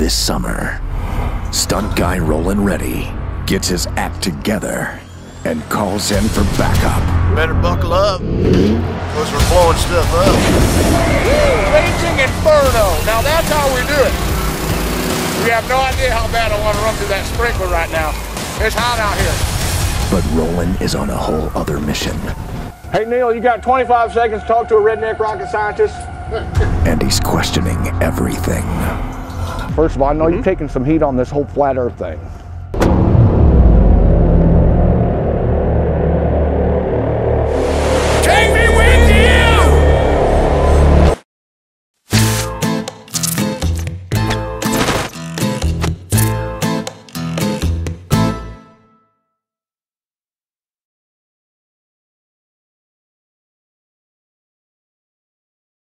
this summer. Stunt guy Rolan Reddy gets his act together and calls in for backup. Better buckle up, because we're blowing stuff up. Woo, Raging Inferno. Now that's how we do it. We have no idea how bad I want to run through that sprinkler right now. It's hot out here. But Rolan is on a whole other mission, Hey Neil, you got 25 seconds to talk to a redneck rocket scientist? and he's questioning everything. First of all, I know you're mm-hmm. taking some heat on this whole flat earth thing.